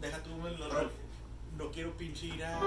deja tú, no, no, quiero pinche a.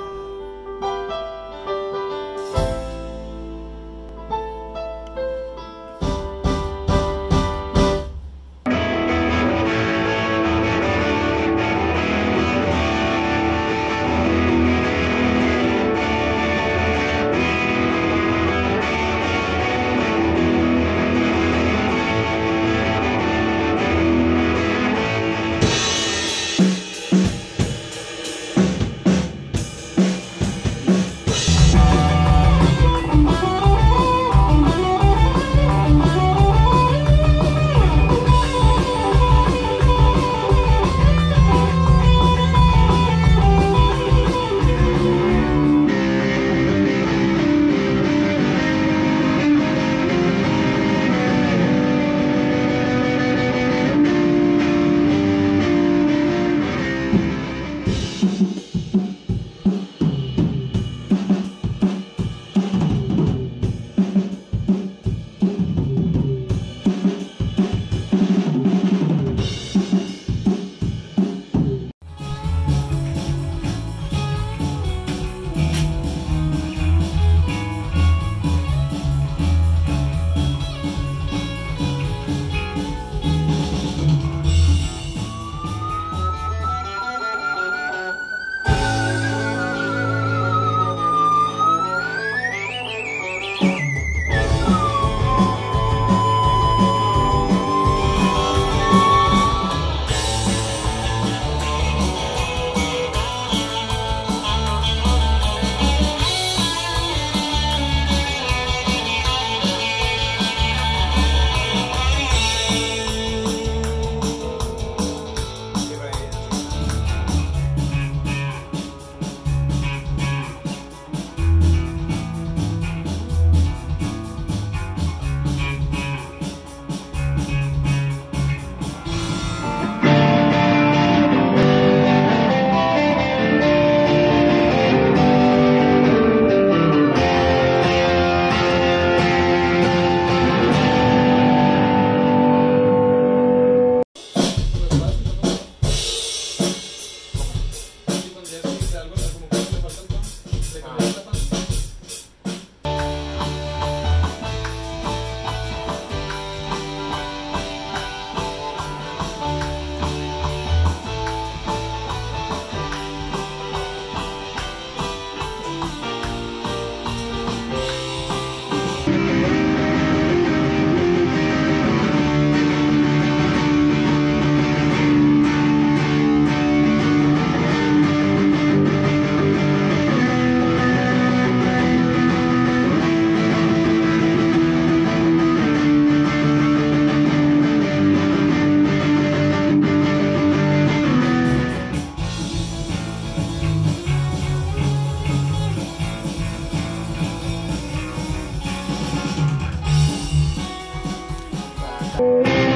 Bye.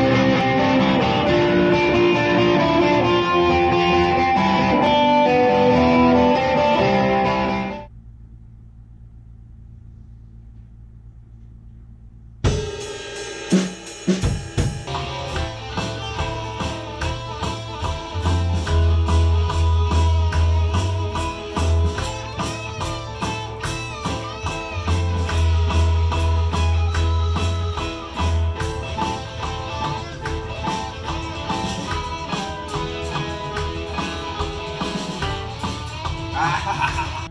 啊哈哈哈哈